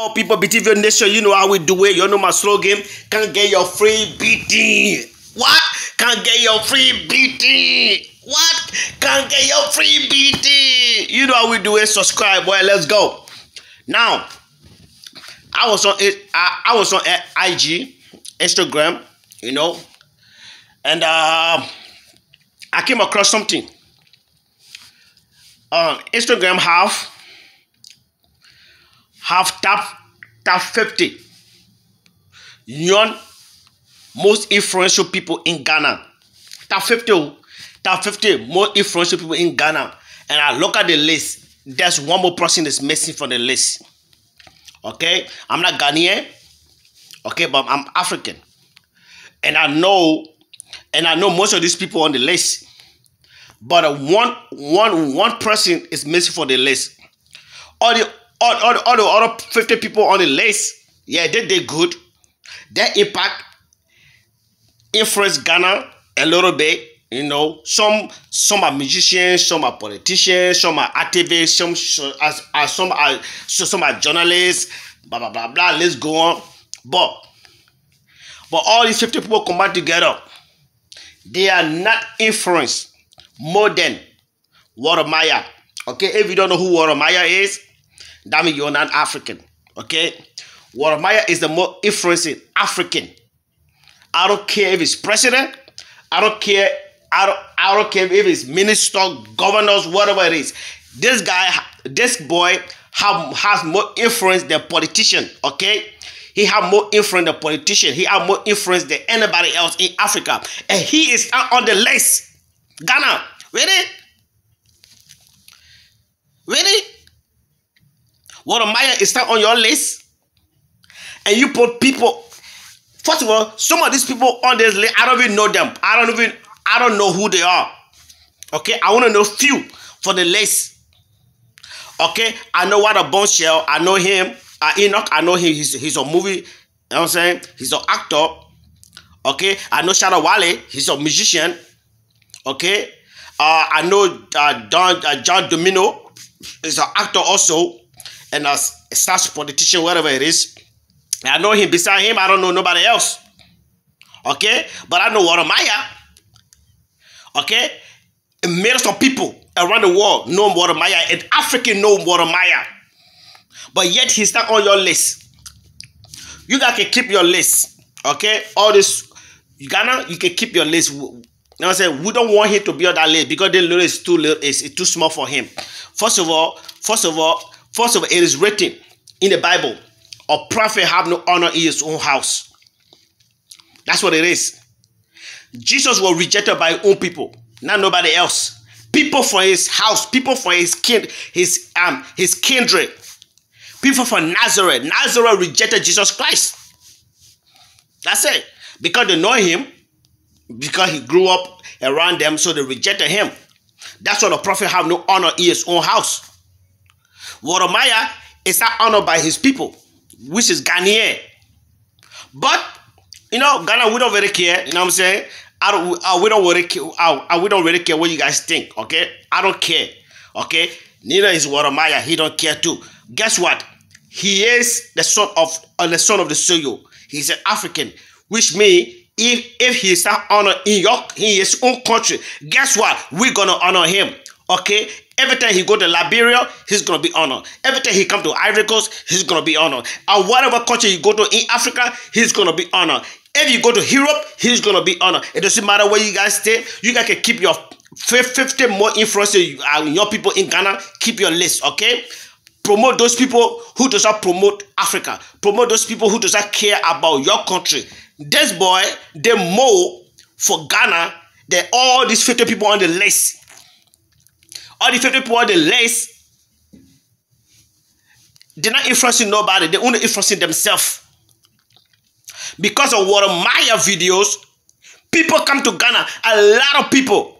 Oh, people, BTV Nation, you know how we do it. You know my slogan. Can't get your free BT. What? Can't get your free BT. What? Can't get your free BT. You know how we do it. Subscribe, boy. Let's go. Now, I was on it. I, I was on IG, Instagram, you know, and uh, I came across something. Um, Instagram have have top top 50 young most influential people in Ghana. Top 50, top 50 most influential people in Ghana. And I look at the list. There's one more person that's missing from the list. Okay, I'm not Ghanaian. Okay, but I'm African, and I know, and I know most of these people on the list. But one, one, one person is missing for the list. All the all, all, all the other 50 people on the list, yeah, they did good. Their impact influenced Ghana a little bit. You know, some some are musicians, some are politicians, some are activists, some as, as some are so some are journalists, blah blah blah blah. Let's go on. But but all these 50 people combined together, they are not influenced more than Maya. Okay, if you don't know who Maya is, that means you're not African. Okay? Maya is the more influencing African. I don't care if it's president. I don't care. I don't, I don't care if it's minister, governors, whatever it is. This guy, this boy, have, has more influence than politician. Okay? He have more influence than politician. He have more influence than anybody else in Africa. And he is on the list. Ghana. Really? Really? Maya is not on your list? And you put people, first of all, some of these people on this list, I don't even know them. I don't even, I don't know who they are. Okay, I want to know few for the list. Okay, I know what a bombshell. I know him. Uh, Enoch, I know him. He's, he's a movie, you know what I'm saying? He's an actor. Okay, I know Shatta Wale. He's a musician. Okay, uh, I know uh, Don, uh, John Dumelo is an actor also and a such politician, whatever it is. I know him. Beside him, I don't know nobody else. Okay? But I know Maya. Okay? Millions of people around the world know Maya, and African know Maya. But yet he's not on your list. You guys can keep your list. Okay? All this Ghana, you can keep your list. You know what I'm saying? We don't want him to be on that list because the list is too little, it's, it's too small for him. First of all, first of all, First of all, it is written in the Bible, a prophet have no honor in his own house. That's what it is. Jesus was rejected by his own people, not nobody else. People for his house, people for his kin, his um his kindred, people from Nazareth. Nazareth rejected Jesus Christ. That's it. Because they know him, because he grew up around them, so they rejected him. That's why the prophet have no honor in his own house. Wode Maya is not honored by his people, which is Ghanaian. But, you know, Ghana, we don't really care. You know what I'm saying? I don't, uh, we don't really care. Uh, we don't really care what you guys think, okay? I don't care, okay? Neither is Wode Maya. He don't care too. Guess what? He is the son of uh, the son of the soil. He's an African, which means if if he's not honored in your in his own country, guess what? We're gonna honor him. Okay, every time he go to Liberia, he's gonna be honored. Every time he come to Ivory Coast, he's gonna be honored. And whatever country you go to in Africa, he's gonna be honored. If you go to Europe, he's gonna be honored. It doesn't matter where you guys stay. You guys can keep your 50 more influence uh, your people in Ghana. Keep your list, okay? Promote those people who does not promote Africa. Promote those people who does not care about your country. This boy, they more for Ghana than all these 50 people on the list. All the 50 people the list, they're not influencing nobody, they're only influencing themselves. Because of what Maya videos, people come to Ghana, a lot of people.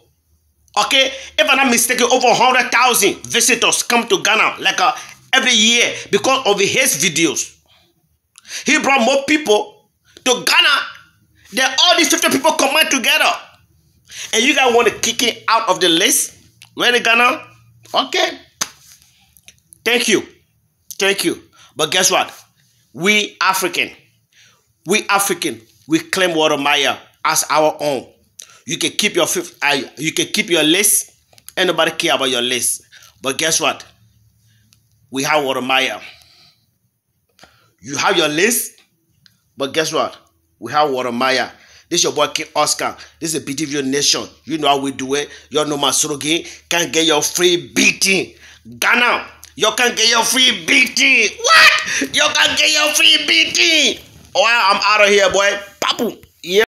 Okay, if I'm not mistaken, over 100,000 visitors come to Ghana like uh, every year because of his videos. He brought more people to Ghana than all these 50 people combined together. And you guys want to kick it out of the list? They gonna? Okay. Thank you. Thank you. But guess what? we African, we African, we claim Wode Maya as our own. You can keep your fifth, uh, you can keep your list. Anybody care about your list. But guess what? We have Wode Maya. You have your list, but guess what? We have Wode Maya. This your boy King Oscar. This is a BTV Nation. You know how we do it. You know my Sorogi. Can't get your free beating. Ghana. You can get your free beating. What? You can get your free beating. Oh, I'm out of here, boy. Papu. Yeah.